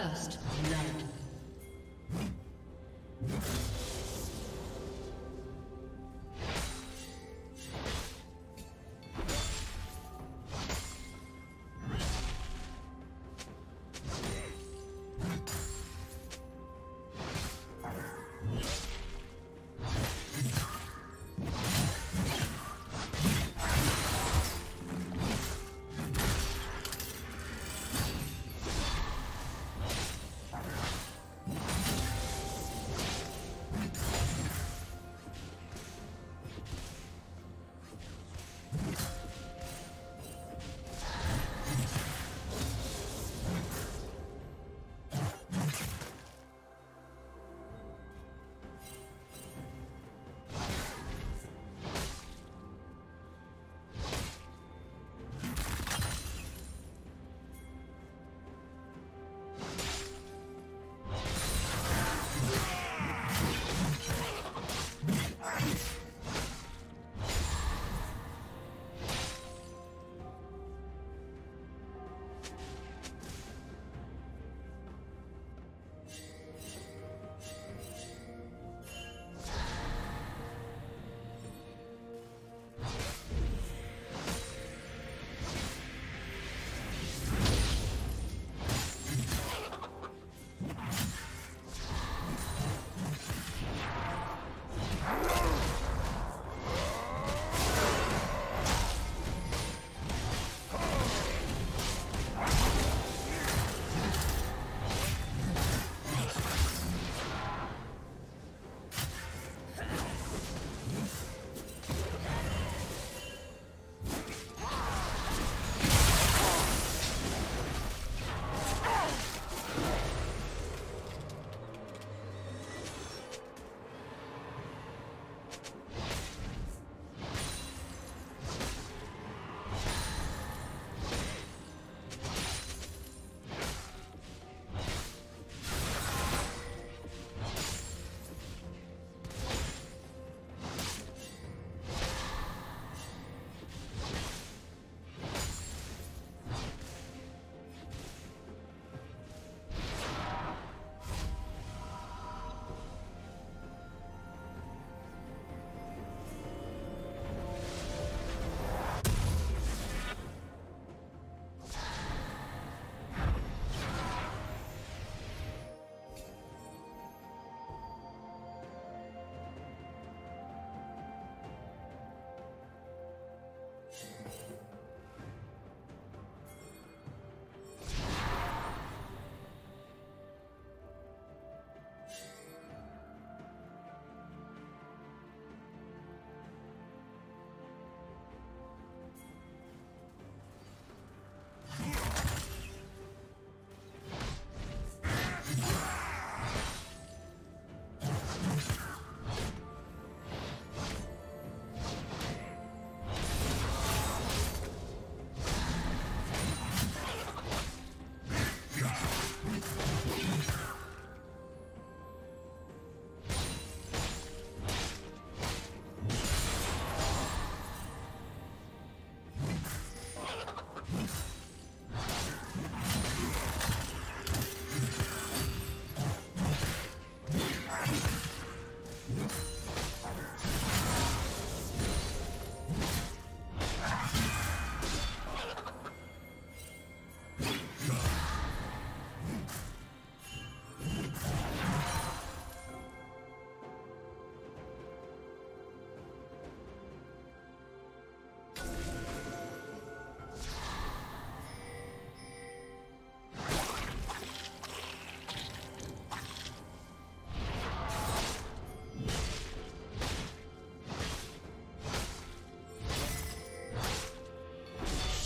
First.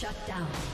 Shut down.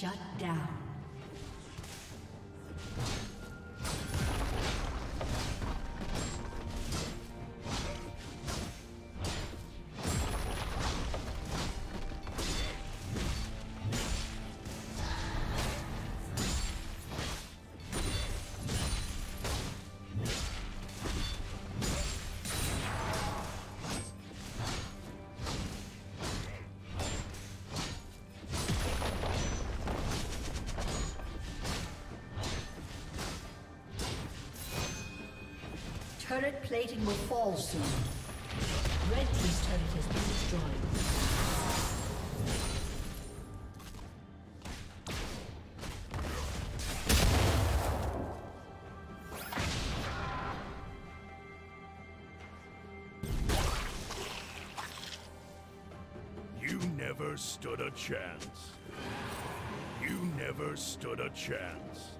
Shut down. Plating will fall soon. Red Team's turret has been destroyed. You never stood a chance. You never stood a chance.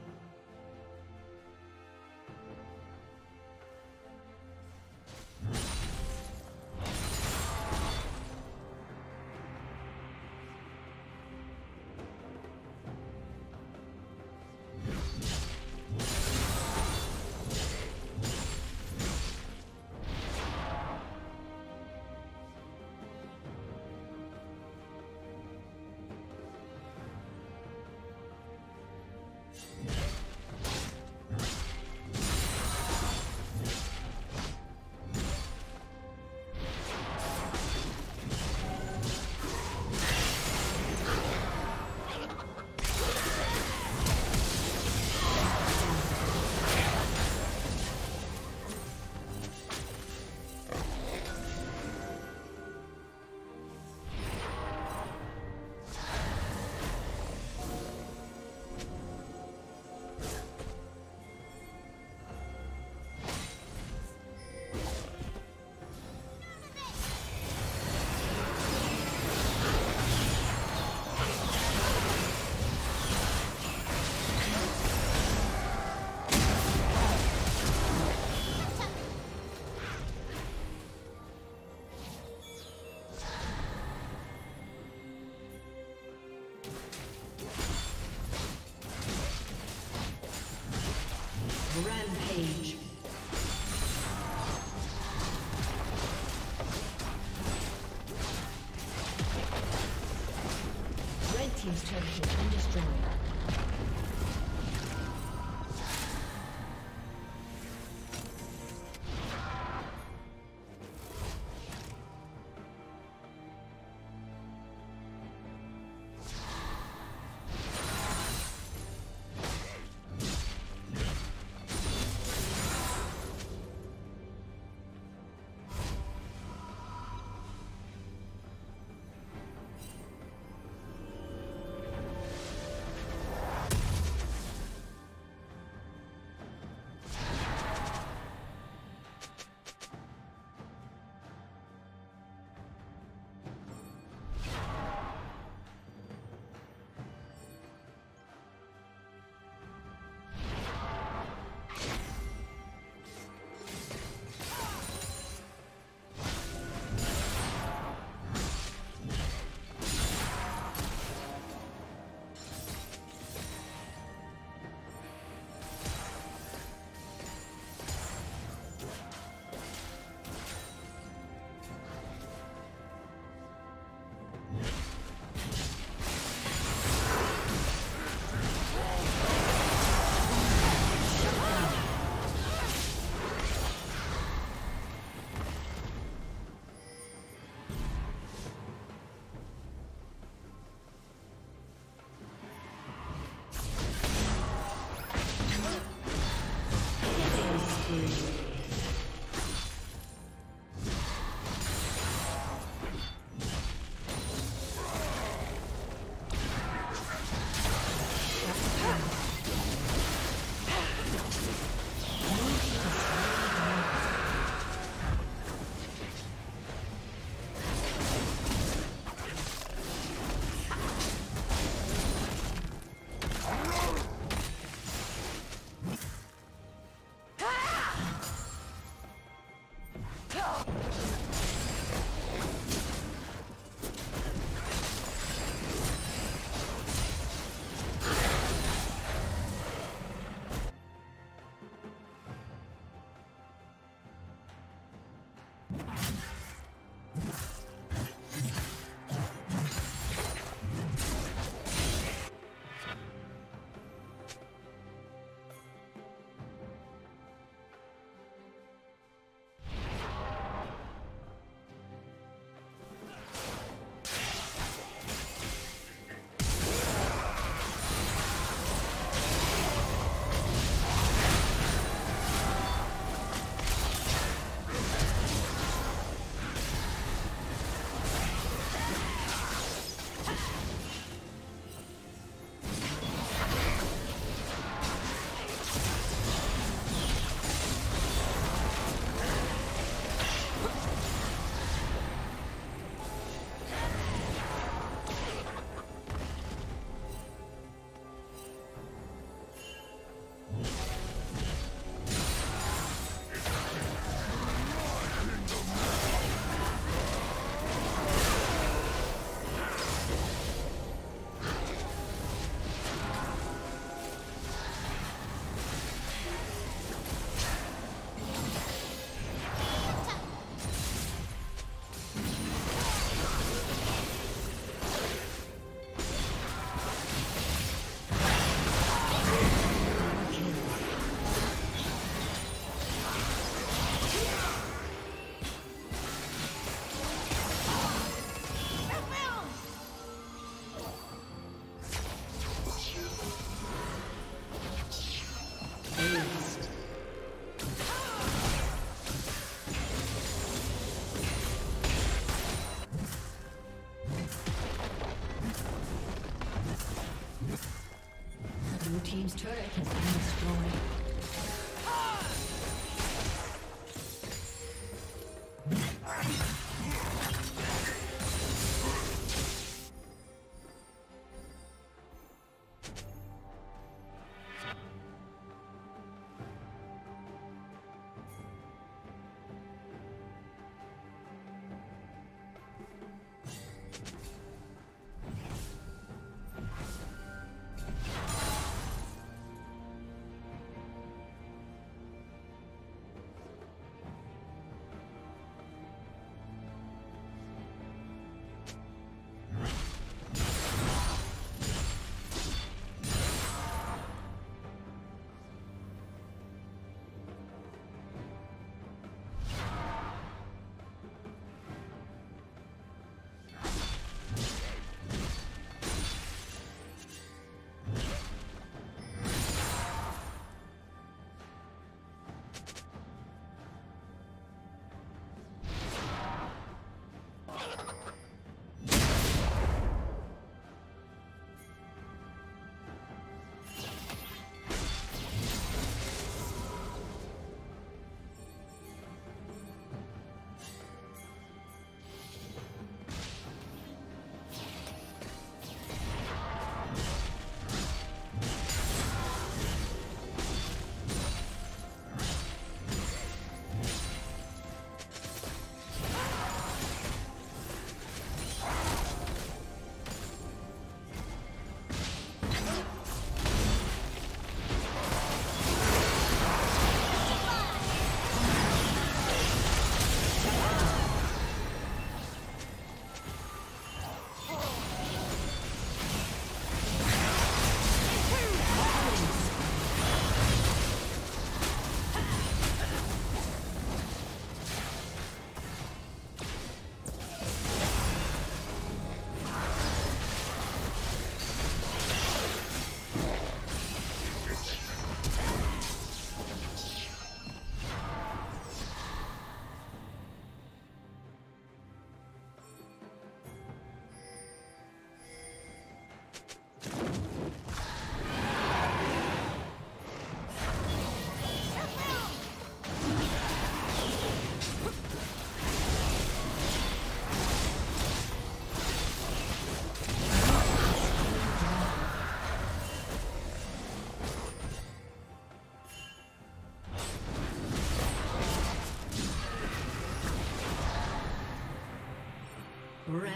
Team's turret has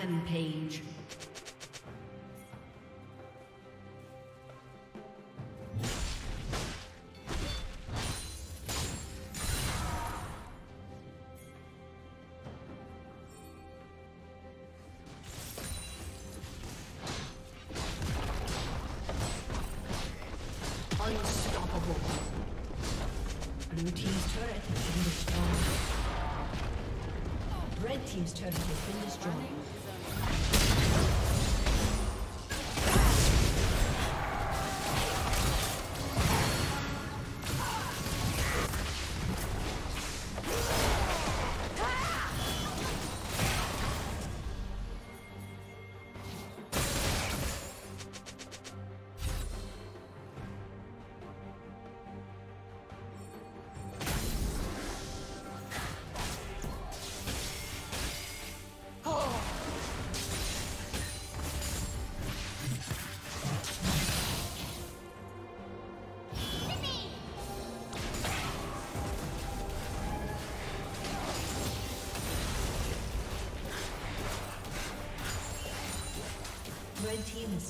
Rampage. Unstoppable. Blue Team's turret has been destroyed. Red Team's turret has been destroyed.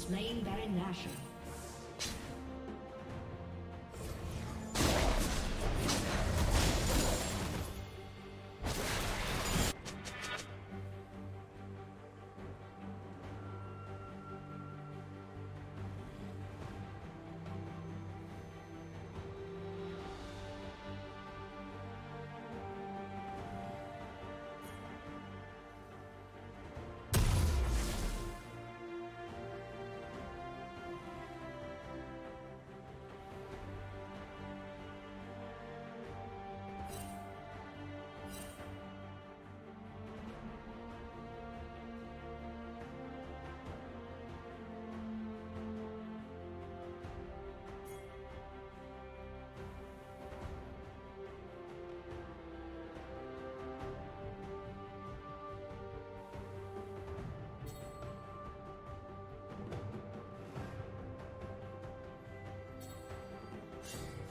Slain Baron Nashor.